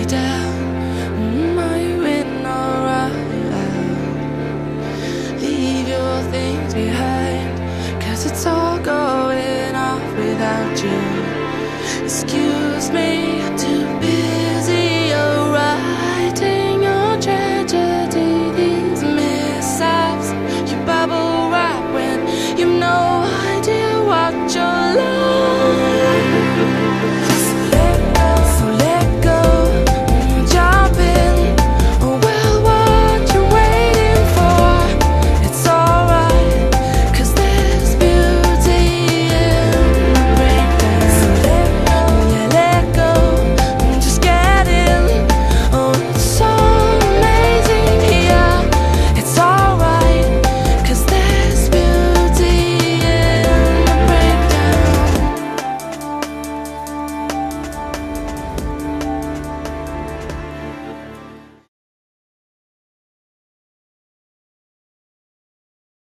me down. Mm, are you in alright? Leave your things behind, cause it's all going off without you. Excuse me,